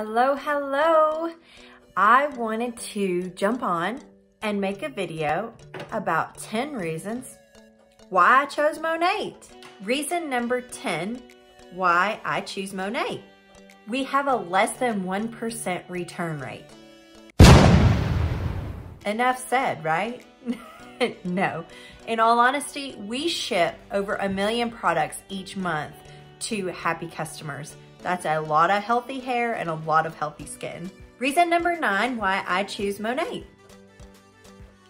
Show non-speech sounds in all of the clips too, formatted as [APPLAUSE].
Hello, hello. I wanted to jump on and make a video about 10 reasons why I chose Monat. Reason number 10, why I choose Monat. We have a less than 1% return rate. Enough said, right? [LAUGHS] no. In all honesty, we ship over a million products each month to happy customers. That's a lot of healthy hair and a lot of healthy skin. Reason number nine why I choose Monat.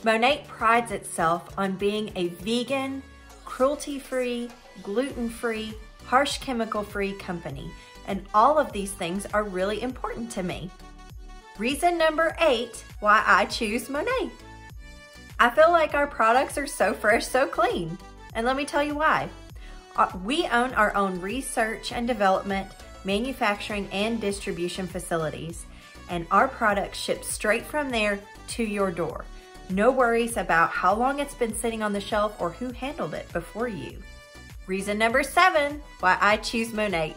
Monat prides itself on being a vegan, cruelty-free, gluten-free, harsh chemical-free company, and all of these things are really important to me. Reason number eight why I choose Monat. I feel like our products are so fresh, so clean. And let me tell you why. Uh, we own our own research and development, manufacturing, and distribution facilities, and our products ship straight from there to your door. No worries about how long it's been sitting on the shelf or who handled it before you. Reason number seven, why I choose Monat.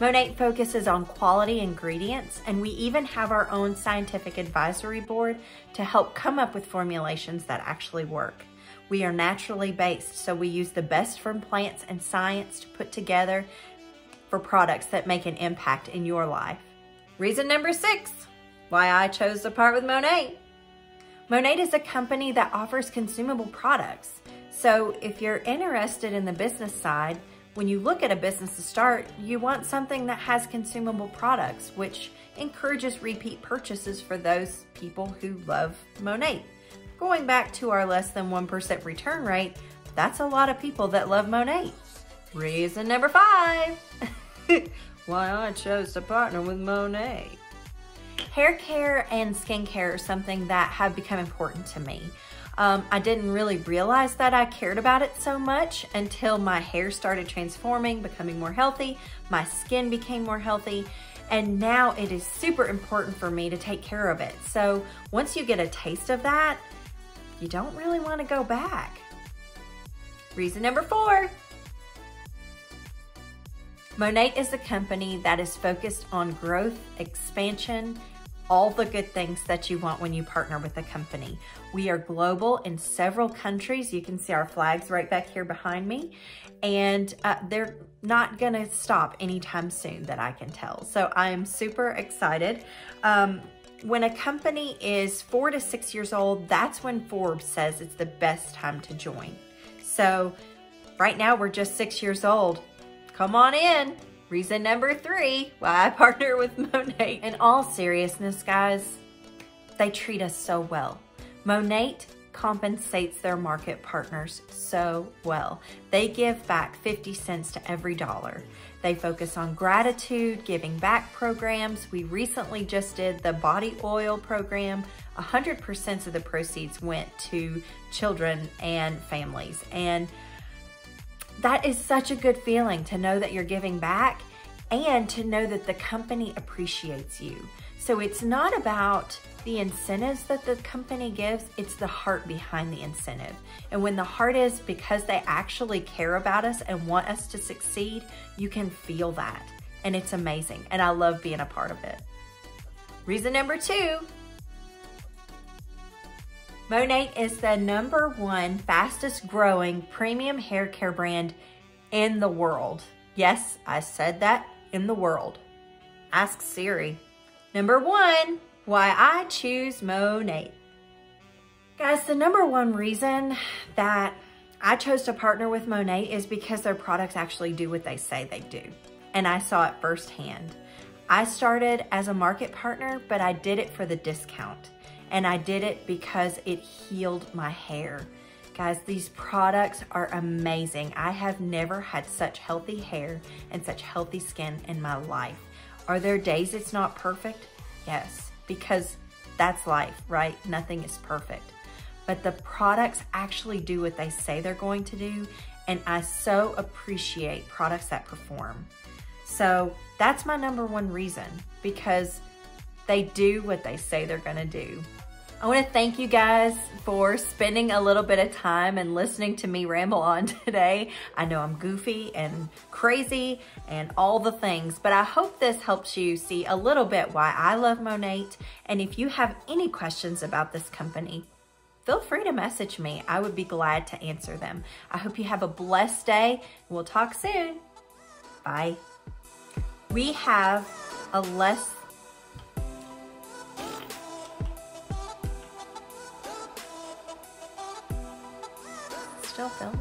Monat focuses on quality ingredients, and we even have our own scientific advisory board to help come up with formulations that actually work. We are naturally based, so we use the best from plants and science to put together for products that make an impact in your life. Reason number six, why I chose to part with Monat. Monat is a company that offers consumable products. So if you're interested in the business side, when you look at a business to start, you want something that has consumable products, which encourages repeat purchases for those people who love Monat. Going back to our less than 1% return rate, that's a lot of people that love Monat. Reason number five, [LAUGHS] why I chose to partner with Monat. Hair care and skincare are something that have become important to me. Um, I didn't really realize that I cared about it so much until my hair started transforming, becoming more healthy, my skin became more healthy, and now it is super important for me to take care of it. So once you get a taste of that, you don't really want to go back. Reason number four. Monat is a company that is focused on growth, expansion, all the good things that you want when you partner with a company. We are global in several countries. You can see our flags right back here behind me. And uh, they're not gonna stop anytime soon that I can tell. So I am super excited. Um, when a company is four to six years old, that's when Forbes says it's the best time to join. So right now we're just six years old. Come on in. Reason number three, why I partner with [LAUGHS] Monat. In all seriousness, guys, they treat us so well. Monat compensates their market partners so well. They give back 50 cents to every dollar. They focus on gratitude, giving back programs. We recently just did the body oil program. 100% of the proceeds went to children and families. And that is such a good feeling to know that you're giving back and to know that the company appreciates you. So it's not about the incentives that the company gives, it's the heart behind the incentive. And when the heart is because they actually care about us and want us to succeed, you can feel that. And it's amazing. And I love being a part of it. Reason number two, Monat is the number one fastest growing premium hair care brand in the world. Yes, I said that in the world. Ask Siri. Number one, why I choose Monat. Guys, the number one reason that I chose to partner with Monat is because their products actually do what they say they do. And I saw it firsthand. I started as a market partner, but I did it for the discount. And I did it because it healed my hair. Guys, these products are amazing. I have never had such healthy hair and such healthy skin in my life. Are there days it's not perfect? Yes, because that's life, right? Nothing is perfect. But the products actually do what they say they're going to do, and I so appreciate products that perform. So that's my number one reason, because they do what they say they're gonna do. I want to thank you guys for spending a little bit of time and listening to me ramble on [LAUGHS] today. I know I'm goofy and crazy and all the things, but I hope this helps you see a little bit why I love Monat. And if you have any questions about this company, feel free to message me. I would be glad to answer them. I hope you have a blessed day. We'll talk soon. Bye. We have a less still filming.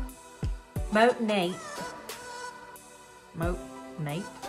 Moat Nate. Moat Nate.